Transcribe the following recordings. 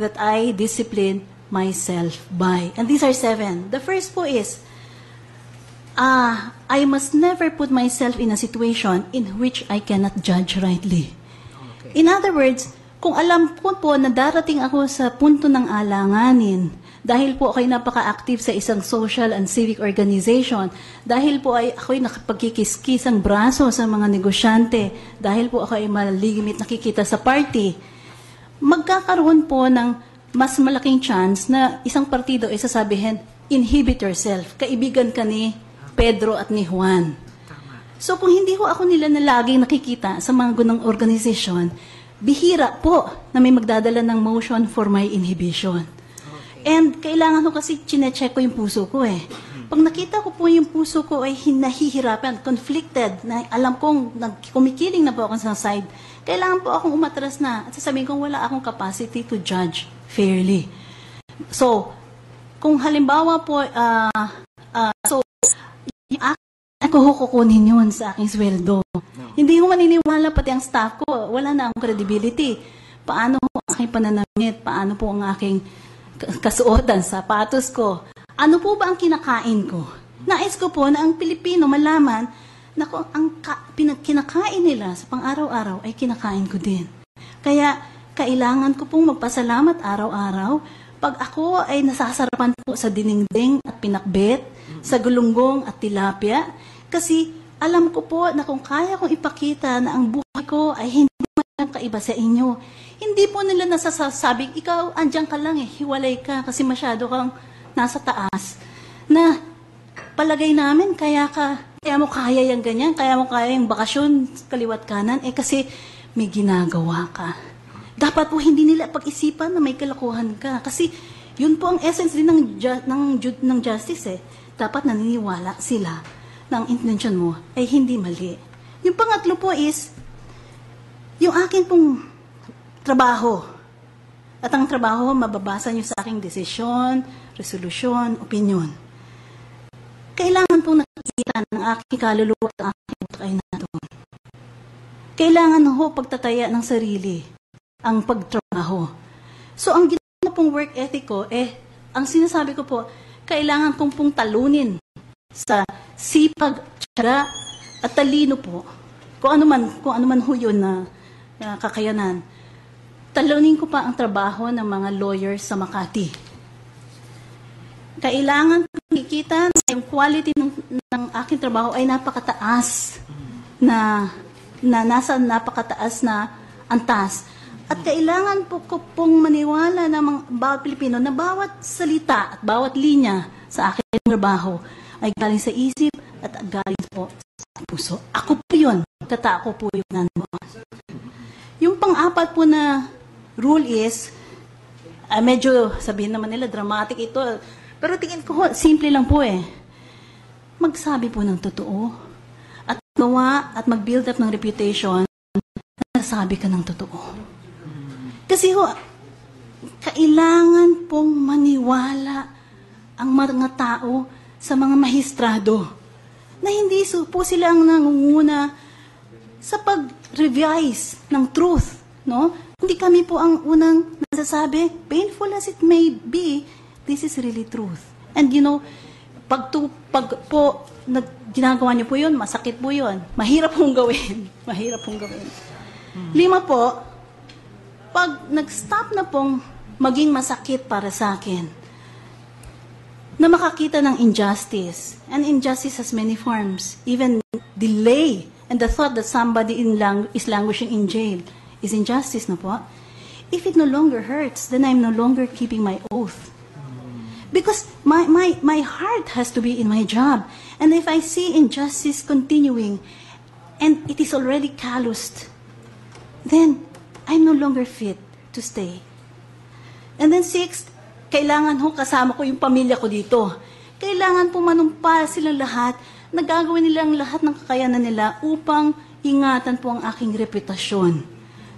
that I discipline myself by. And these are seven. The first po is, ah, I must never put myself in a situation in which I cannot judge rightly. In other words, kung alam ko po na darating ako sa punto ng alanganin, dahil po ako'y napaka-active sa isang social and civic organization, dahil po ay ako'y nakapagkikiskis ang braso sa mga negosyante, dahil po ako ay maligimit nakikita sa party, magkakaroon po ng mas malaking chance na isang partido ay sasabihin, inhibit yourself, kaibigan ka ni Pedro at ni Juan. So kung hindi ho ako nila na laging nakikita sa mga gunang organisasyon, bihira po na may magdadala ng motion for my inhibition. And kailangan ko kasi chinecheck ko yung puso ko eh. Pag nakita ko po yung puso ko ay nahihirapan, conflicted, na alam kong nag- kumikiling na po ako sa side, kailangan po akong umatras na at sasabihin kong wala akong capacity to judge fairly. So, kung halimbawa po, ah, ah, so, yung akin, ako kukunin yun sa aking sweldo. Hindi ko maniniwala pati ang staff ko, wala na akong credibility. Paano ho ang aking pananamit? Paano po ang aking kasuotan, sapatos ko? Ano po ba ang kinakain ko? Nais ko po na ang Pilipino malaman na kung ang ka, kinakain nila sa pang-araw-araw ay kinakain ko din. Kaya kailangan ko pong magpasalamat araw-araw pag ako ay nasasarapan po sa dinengdeng at pinakbet, sa gulunggong at tilapia, kasi alam ko po na kung kaya kong ipakita na ang buhay ko ay hindi man kaiba sa inyo. Hindi po nila nasasabing, ikaw, andyan ka lang eh, hiwalay ka kasi masyado kang nasa taas. Na palagay namin, kaya ka, kaya mo kaya yung ganyan, kaya mo kaya yung bakasyon, kaliwat kanan, eh kasi may ginagawa ka. Dapat po hindi nila pag-isipan na may kalokohan ka. Kasi yun po ang essence din ng, ju- ng, ju- ng justice eh. Dapat naniniwala sila na ang intention mo ay hindi mali. Yung pangatlo po is, yung akin pong trabaho. At ang trabaho, mababasa nyo sa aking desisyon, resolusyon, opinion. Kailangan pong nakikita ng aking kaluluwa at ang aking utak ay nandun. Kailangan ho pagtataya ng sarili ang pagtrabaho. So, ang ginawa pong work ethic ko, eh, ang sinasabi ko po, kailangan kong pong talunin sa sipag, tsara, at talino po. Kung ano man, kung ano man ho yun na, na kakayanan. Talunin ko pa ang trabaho ng mga lawyers sa Makati. Kailangan kikita na yung quality ng, ng aking trabaho ay napakataas na na nasa napakataas na antas. At kailangan po ko pong maniwala ng mga bawat Pilipino na bawat salita at bawat linya sa aking trabaho ay galing sa isip at galing po sa puso. Ako po yun. Katako po yung nandoon. Yung pang-apat po na rule is, ah, medyo sabihin naman nila, dramatic ito. Pero tingin ko, simple lang po eh. Magsabi po ng totoo. At gawa at mag-build up ng reputation na nasabi ka ng totoo. Kasi ho, kailangan pong maniwala ang mga tao sa mga mahistrado na hindi po sila ang nangunguna sa pag-revise ng truth, no? Hindi kami po ang unang nasasabi, painful as it may be, this is really truth. And you know, pag, tu, pag po nag, ginagawa niyo po yun, masakit po yun. Mahirap pong gawin. Mahirap pong gawin. Lima po, pag nag-stop na pong maging masakit para sa akin, na makakita ng injustice. And injustice has many forms. Even delay and the thought that somebody in lang- is languishing in jail is injustice na po. If it no longer hurts, then I'm no longer keeping my oath. Because my, my, my heart has to be in my job. And if I see injustice continuing and it is already calloused, then I'm no longer fit to stay. And then sixth, kailangan ho kasama ko yung pamilya ko dito. Kailangan po manumpa silang lahat na gagawin nilang lahat ng kakayanan nila upang ingatan po ang aking reputasyon.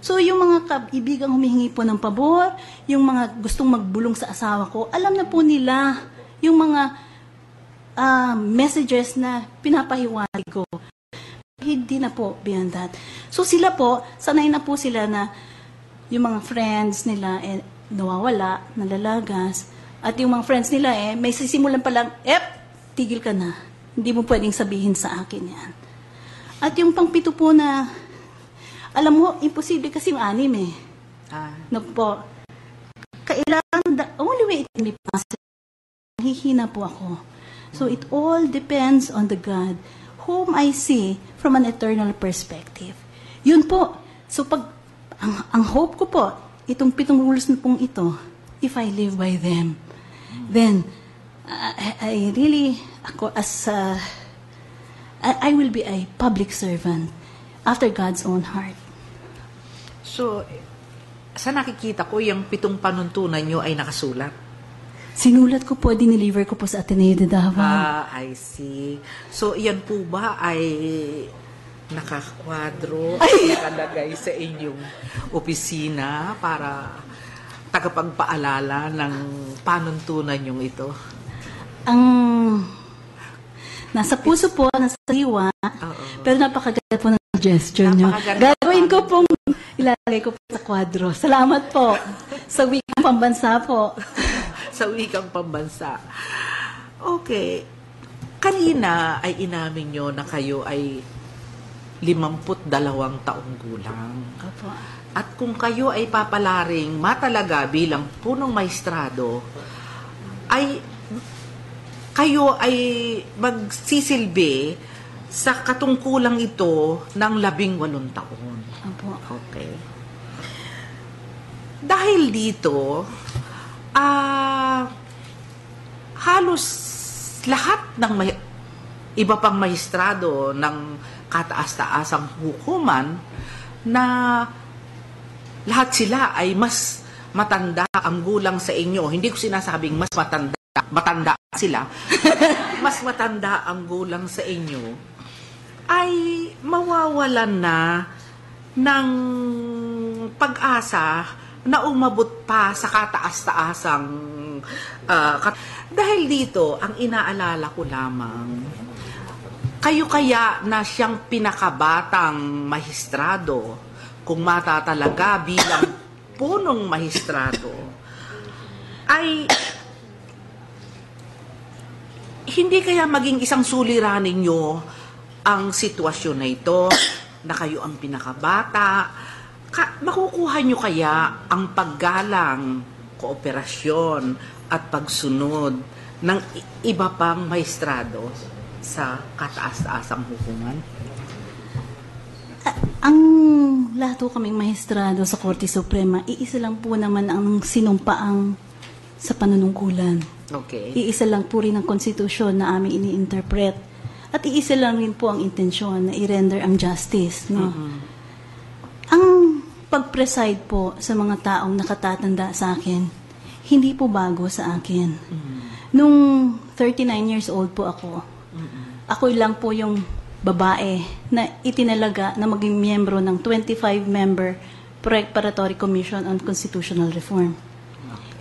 So yung mga kaibigang humihingi po ng pabor, yung mga gustong magbulong sa asawa ko, alam na po nila yung mga ah, messages na pinapahiwalig ko. Hindi na po beyond that. So sila po, sanay na po sila na yung mga friends nila, eh, nawawala, nalalagas. At yung mga friends nila eh, may sisimulan pa lang, ep, tigil ka na. Hindi mo pwedeng sabihin sa akin yan. At yung pangpito po na, alam mo, imposible kasi yung anim eh. Ah, No po. Kailangan, the only way it can be possible, hihina po ako. So it all depends on the God whom I see from an eternal perspective. Yun po. So pag, ang, ang hope ko po, itong pitong rules na pong ito, if I live by them, then uh, I, I really, ako as a, I, I will be a public servant after God's own heart. so, sa nakikita ko, yung pitong panuntunan nyo ay nakasulat. Sinulat ko po, dineliver ko po sa Ateneo de Davao. Ah, I see. So, yan po ba ay nakakwadro nakalagay sa inyong opisina para tagapagpaalala ng panuntunan yung ito? Ang nasa puso po, nasa liwa, Oo. pero napakaganda po ng suggestion nyo. Gagawin ko pong ilalagay ko po sa kwadro. Salamat po sa wikang pambansa po. sa wikang pambansa. Okay. Kanina ay inamin nyo na kayo ay 52 taong gulang. Opo. At kung kayo ay papalaring matalaga bilang punong maestrado, ay kayo ay magsisilbi sa katungkulang ito ng labing walong taon. Opo. Okay. Dahil dito, ah halos lahat ng may, iba pang maestrado ng kataas-taasang hukuman na lahat sila ay mas matanda ang gulang sa inyo. Hindi ko sinasabing mas matanda, matanda sila. mas matanda ang gulang sa inyo ay mawawalan na ng pag-asa na umabot pa sa kataas-taasang ah, kat- dahil dito ang inaalala ko lamang kayo kaya na siyang pinakabatang mahistrado kung matatalaga bilang punong mahistrado ay hindi kaya maging isang suliranin nyo ang sitwasyon na ito na kayo ang pinakabata ka, makukuha nyo kaya ang paggalang kooperasyon at pagsunod ng iba pang maestrado sa kataas-taasang hukuman? Ang lahat po kaming maestrado sa Korte Suprema, iisa lang po naman ang sinumpaang sa panunungkulan. Okay. Iisa lang po rin ang konstitusyon na aming ini-interpret. At iisa lang rin po ang intensyon na i-render ang justice. No? Ang pag-preside po sa mga taong nakatatanda sa akin, hindi po bago sa akin. Nung 39 years old po ako, ako lang po yung babae na itinalaga na maging miyembro ng 25-member Preparatory Commission on Constitutional Reform.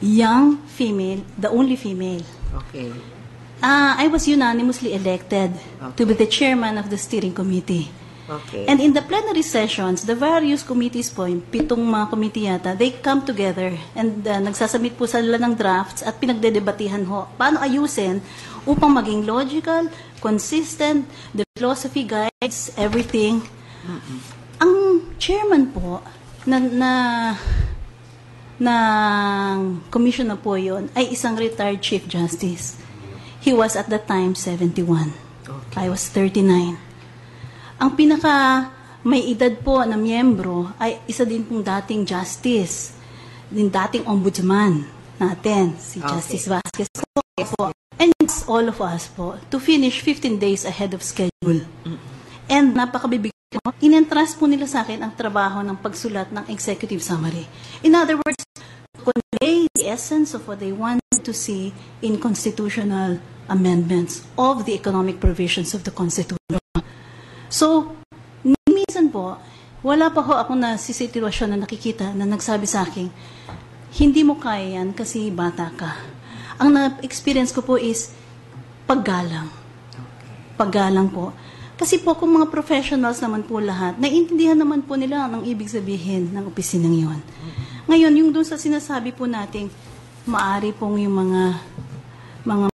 Young female, the only female. Okay. Ah, I was unanimously elected to be Okay. the chairman of the steering committee. Okay. And in the plenary sessions, the various committees po, yung pitong mga committee yata, they come together and uh, nagsasubmit po sila ng drafts at pinagdedebatihan ho. Paano ayusin upang maging logical, consistent, the philosophy guides everything. Ang chairman po na, na ng commission na po yun ay isang retired Chief Justice. He was at that time 71. Okay. I was 39. Ang pinaka may edad po na miyembro ay isa din pong dating justice, din dating ombudsman natin, si Okay. Justice Vasquez po. And it's all of us po to finish 15 days ahead of schedule. And napakabibig po, inentrust po nila sa akin ang trabaho ng pagsulat ng executive summary. In other words, convey the essence of what they want to see in constitutional amendments of the economic provisions of the Constitution. So, minsan po, wala pa ho ako na si sitwasyon na nakikita na nagsabi sa akin, hindi mo kaya yan kasi bata ka. Ang na-experience ko po is paggalang. Paggalang po. Kasi po kung mga professionals naman po lahat, naiintindihan naman po nila ang ibig sabihin ng opisinang yon. Ngayon, yung doon sa sinasabi po nating maari pong yung mga mga